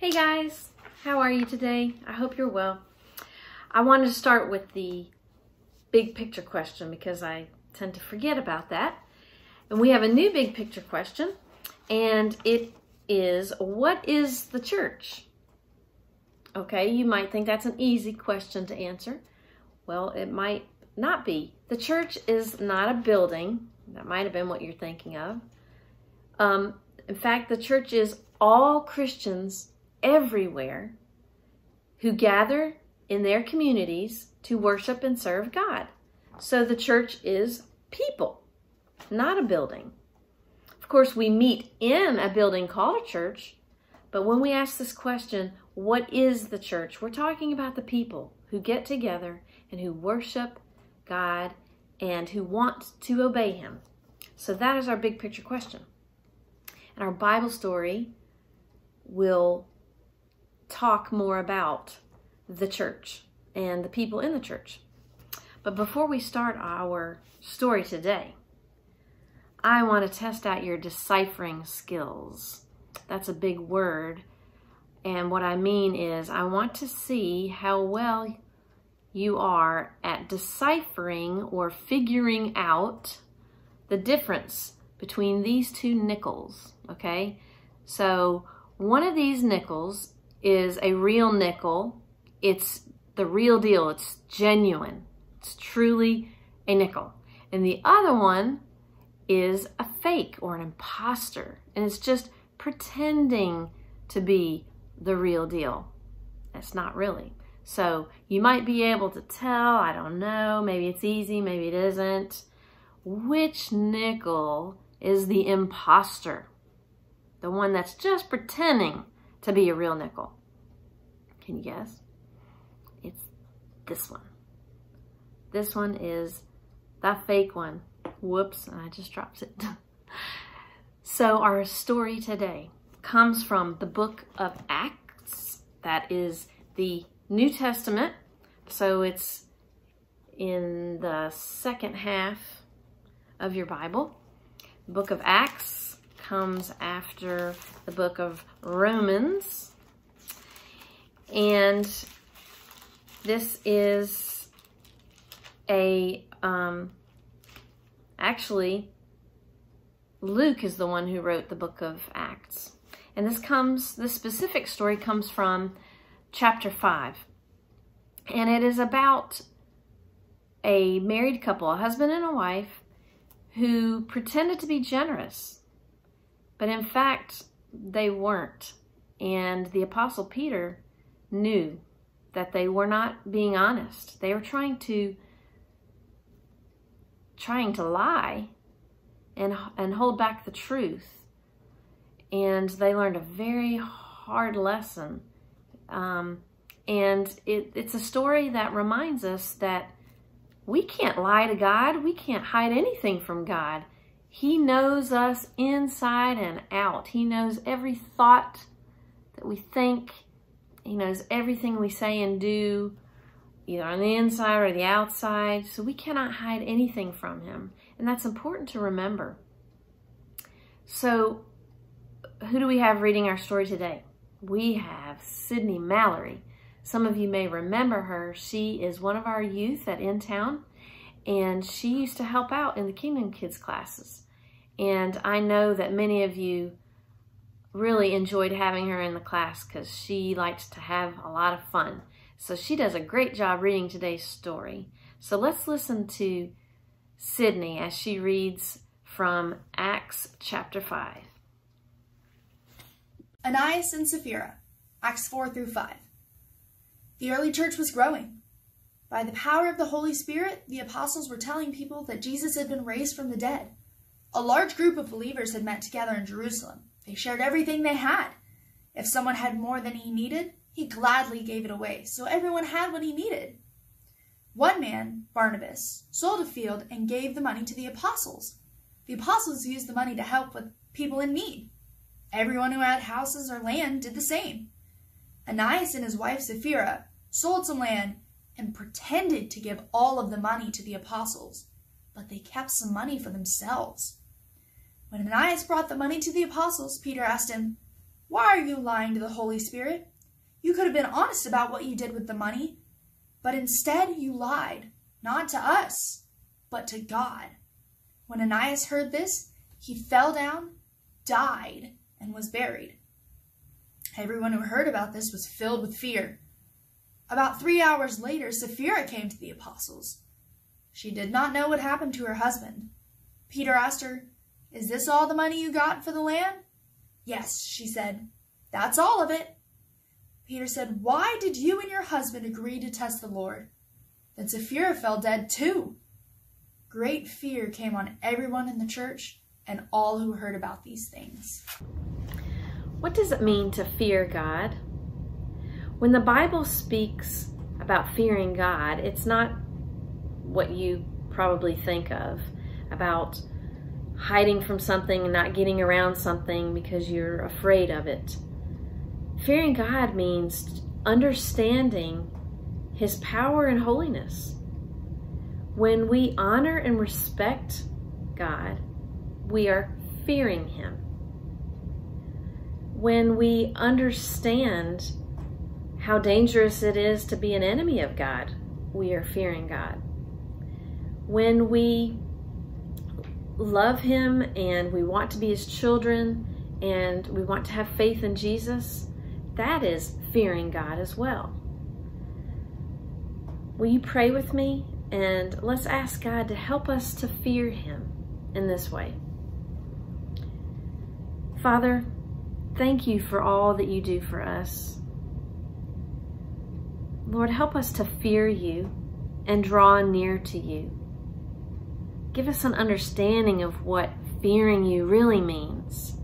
Hey guys, how are you today? I hope you're well. I wanted to start with the big picture question because I tend to forget about that. And we have a new big picture question, and it is what is the church? Okay, you might think that's an easy question to answer. Well, it might not be. The church is not a building. That might have been what you're thinking of. Um, in fact, the church is all Christians everywhere who gather in their communities to worship and serve God. So the church is people, not a building. Of course, we meet in a building called a church, but when we ask this question, what is the church? We're talking about the people who get together and who worship God and who want to obey Him. So that is our big picture question. And our Bible story will talk more about the church and the people in the church. But before we start our story today, I want to test out your deciphering skills. That's a big word. And what I mean is, I want to see how well you are at deciphering or figuring out the difference between these two nickels, okay? So one of these nickels is a real nickel. It's the real deal. It's genuine. It's truly a nickel. And the other one is a fake or an imposter. And it's just pretending to be the real deal. It's not really. So you might be able to tell, I don't know, maybe it's easy, maybe it isn't. Which nickel is the imposter? The one that's just pretending to be a real nickel. Can you guess? It's this one. This one is that fake one. Whoops, I just dropped it. so our story today comes from the book of Acts. That is the New Testament. So it's in the second half of your Bible. Book of Acts comes after the book of Romans. And this is a, um, actually, Luke is the one who wrote the book of Acts. And this comes, this specific story comes from chapter 5. And it is about a married couple, a husband and a wife, who pretended to be generous. But in fact, they weren't. And the Apostle Peter knew that they were not being honest. They were trying to trying to lie and and hold back the truth. And they learned a very hard lesson. Um, and it, it's a story that reminds us that we can't lie to God. We can't hide anything from God. He knows us inside and out. He knows every thought that we think. He knows everything we say and do, either on the inside or the outside. So we cannot hide anything from him. And that's important to remember. So who do we have reading our story today? We have Sydney Mallory. Some of you may remember her. She is one of our youth at Intown, and she used to help out in the Kingdom Kids classes. And I know that many of you really enjoyed having her in the class because she likes to have a lot of fun. So she does a great job reading today's story. So let's listen to Sydney as she reads from Acts chapter 5. Ananias and Sapphira, Acts 4 through 5. The early church was growing. By the power of the Holy Spirit, the apostles were telling people that Jesus had been raised from the dead. A large group of believers had met together in Jerusalem. They shared everything they had. If someone had more than he needed, he gladly gave it away, so everyone had what he needed. One man, Barnabas, sold a field and gave the money to the apostles. The apostles used the money to help with people in need. Everyone who had houses or land did the same. Ananias and his wife Sapphira sold some land and pretended to give all of the money to the apostles, but they kept some money for themselves. When Ananias brought the money to the apostles, Peter asked him, Why are you lying to the Holy Spirit? You could have been honest about what you did with the money, but instead you lied, not to us, but to God. When Ananias heard this, he fell down, died, and was buried. Everyone who heard about this was filled with fear. About three hours later, Sapphira came to the apostles. She did not know what happened to her husband. Peter asked her, Is this all the money you got for the land? Yes, she said. That's all of it. Peter said, Why did you and your husband agree to test the Lord? Then Sapphira fell dead too. Great fear came on everyone in the church and all who heard about these things. What does it mean to fear God? When the Bible speaks about fearing God, it's not what you probably think of about hiding from something and not getting around something because you're afraid of it. Fearing God means understanding His power and holiness. When we honor and respect God, we are fearing Him. When we understand how dangerous it is to be an enemy of God, we are fearing God. When we love Him and we want to be His children and we want to have faith in Jesus, that is fearing God as well. Will you pray with me? And let's ask God to help us to fear Him in this way. Father, thank you for all that you do for us. Lord, help us to fear you and draw near to you. Give us an understanding of what fearing you really means.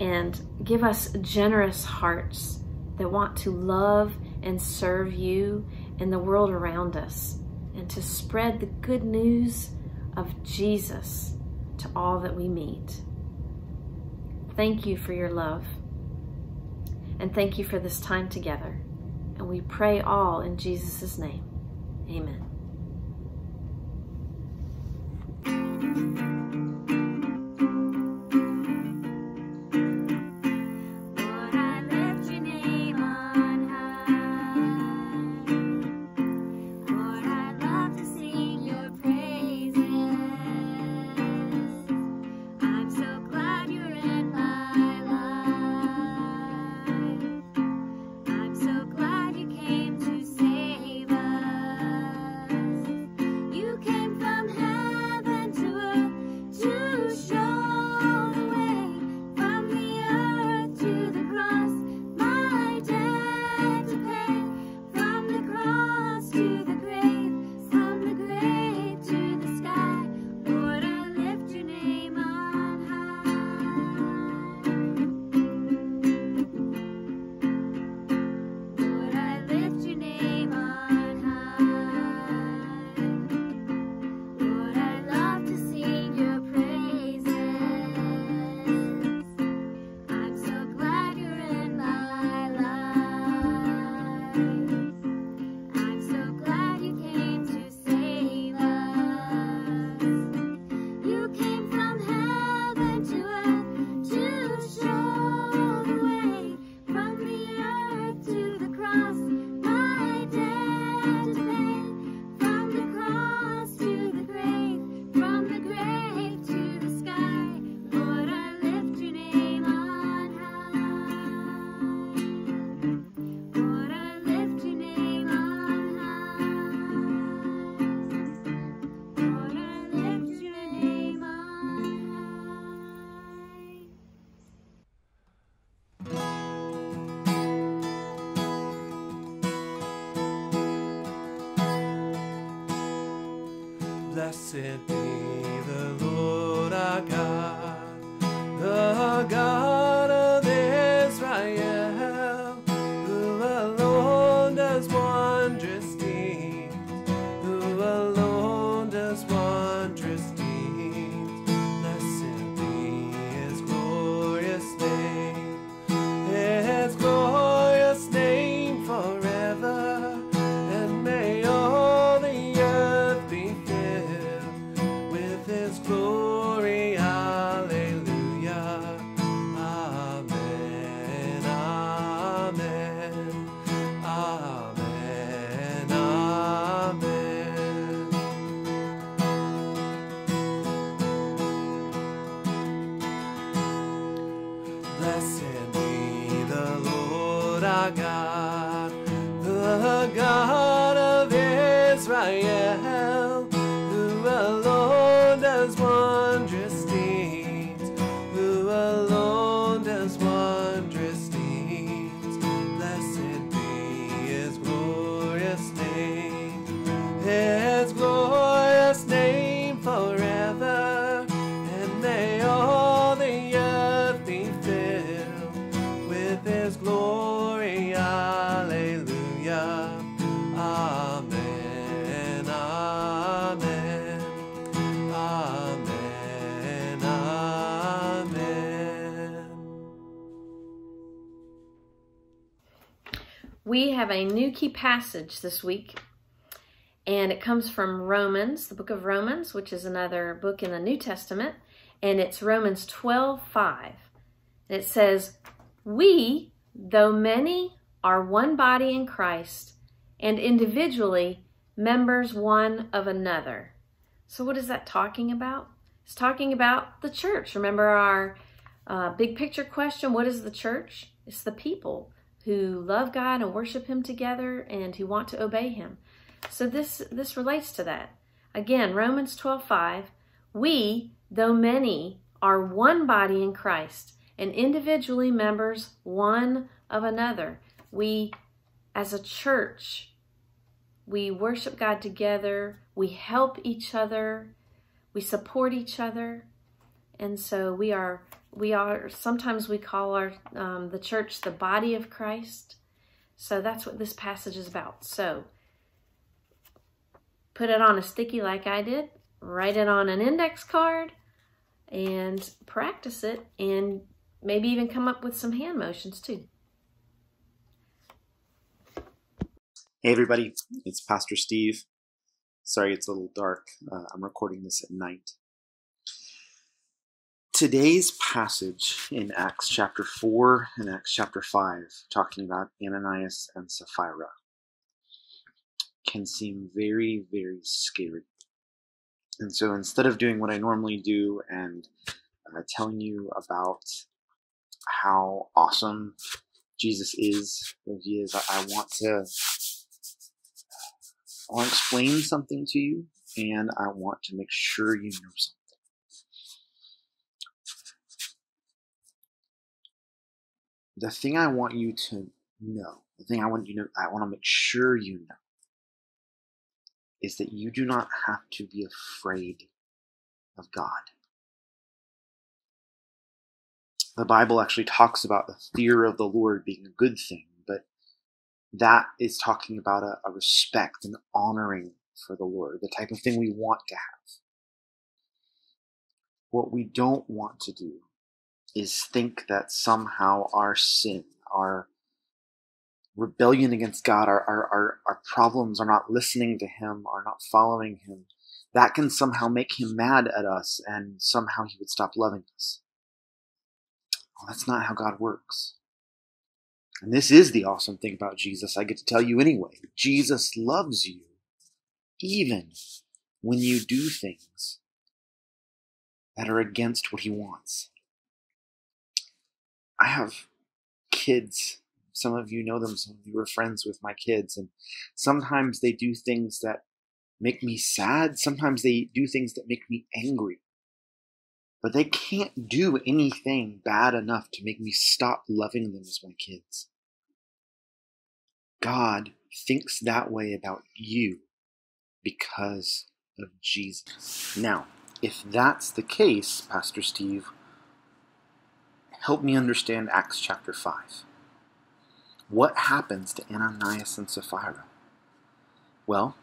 And give us generous hearts that want to love and serve you and the world around us and to spread the good news of Jesus to all that we meet. Thank you for your love. And thank you for this time together. And we pray all in Jesus' name. Amen. Blessed be the Lord with a new key passage this week, and it comes from Romans, the book of Romans, which is another book in the New Testament, and it's Romans 12 5. And it says, We, though many, are one body in Christ, and individually members one of another. So, what is that talking about? It's talking about the church. Remember our uh, big picture question what is the church? It's the people who love God and worship Him together and who want to obey Him. So this this relates to that. Again, Romans 12:5, we, though many, are one body in Christ and individually members one of another. We as a church, we worship God together, we help each other, we support each other. And so we are we are sometimes we call our um, the church the body of Christ. So that's what this passage is about. So put it on a sticky like I did, write it on an index card, and practice it, and maybe even come up with some hand motions too. Hey everybody, it's Pastor Steve. Sorry it's a little dark. Uh, I'm recording this at night. Today's passage in Acts chapter 4 and Acts chapter 5, talking about Ananias and Sapphira, can seem very, very scary. And so instead of doing what I normally do and uh, telling you about how awesome Jesus is, who he is, I, I want to I want to explain something to you, and I want to make sure you know something. The thing I want you to know, the thing I want you to, I want to make sure you know, is that you do not have to be afraid of God. The Bible actually talks about the fear of the Lord being a good thing, but that is talking about a, a respect and honoring for the Lord, the type of thing we want to have. What we don't want to do is think that somehow our sin, our rebellion against God, our, our, our, our problems are not listening to Him, are not following Him, that can somehow make Him mad at us and somehow He would stop loving us. Well, that's not how God works. And this is the awesome thing about Jesus. I get to tell you anyway. Jesus loves you even when you do things that are against what he wants. I have kids. Some of you know them, some of you are friends with my kids, and sometimes they do things that make me sad. Sometimes they do things that make me angry. But they can't do anything bad enough to make me stop loving them as my kids. God thinks that way about you because of Jesus. Now, if that's the case, Pastor Steve, help me understand Acts chapter 5. What happens to Ananias and Sapphira? Well,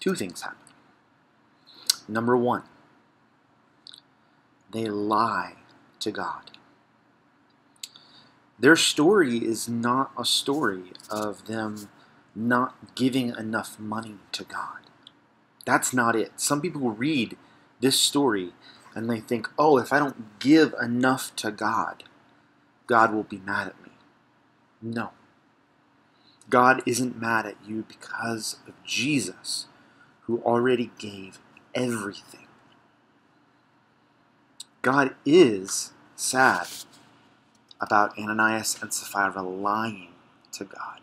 two things happen. Number one, they lie to God. Their story is not a story of them not giving enough money to God. That's not it. Some people read this story and they think, oh, if I don't give enough to God, God will be mad at me. No. God isn't mad at you because of Jesus, who already gave everything. God is sad about Ananias and Sapphira lying to God.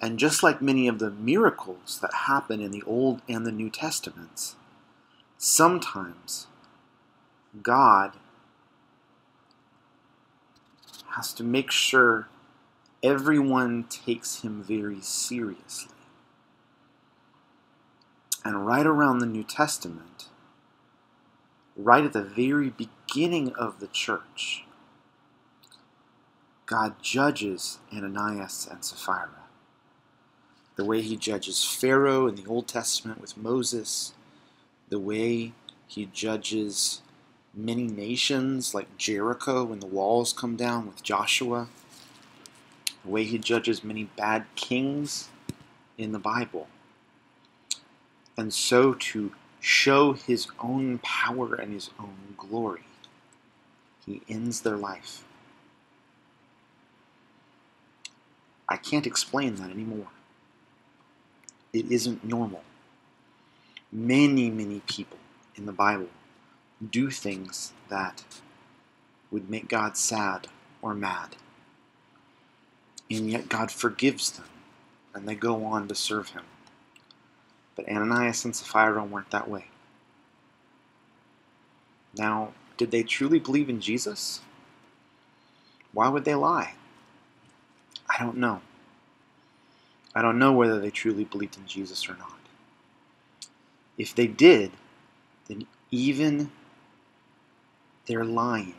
And just like many of the miracles that happen in the Old and the New Testaments, sometimes God has to make sure everyone takes him very seriously. And right around the New Testament, right at the very beginning of the church, God judges Ananias and Sapphira. The way he judges Pharaoh in the Old Testament with Moses, the way he judges many nations like Jericho when the walls come down with Joshua, the way he judges many bad kings in the Bible. And so to show his own power and his own glory, he ends their life. I can't explain that anymore. It isn't normal. Many, many people in the Bible do things that would make God sad or mad. And yet God forgives them and they go on to serve him. But Ananias and Sapphira weren't that way. Now, did they truly believe in Jesus? Why would they lie? I don't know. I don't know whether they truly believed in Jesus or not. If they did, then even their lying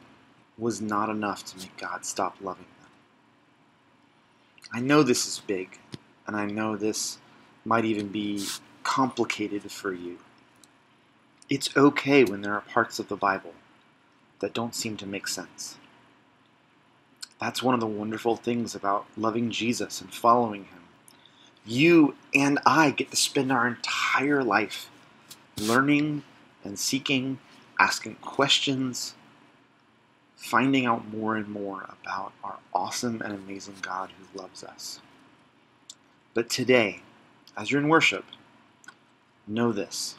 was not enough to make God stop loving them. I know this is big, and I know this might even be complicated for you. It's okay when there are parts of the Bible that don't seem to make sense. That's one of the wonderful things about loving Jesus and following Him. You and I get to spend our entire life learning and seeking, asking questions, finding out more and more about our awesome and amazing God who loves us. But today, as you're in worship, know this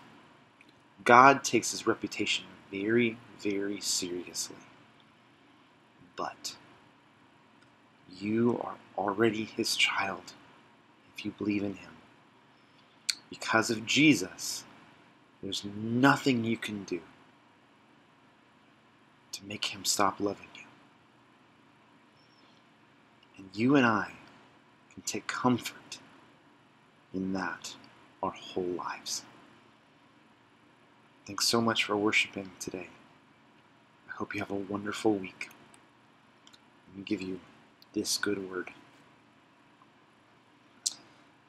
God takes his reputation very, very seriously. But you are already his child if you believe in him. Because of Jesus, there's nothing you can do to make him stop loving you. And you and I can take comfort in that our whole lives. Thanks so much for worshiping today. I hope you have a wonderful week. Let me give you this good word.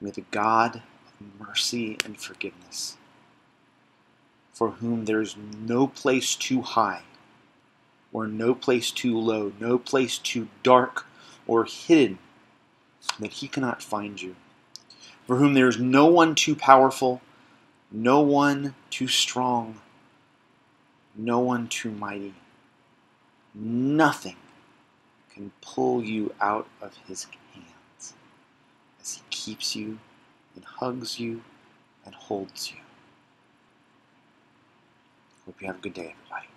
May the God of mercy and forgiveness, for whom there is no place too high or no place too low, no place too dark or hidden that he cannot find you, for whom there is no one too powerful, no one too strong, no one too mighty. Nothing can pull you out of his hands as he keeps you and hugs you and holds you. Hope you have a good day, everybody.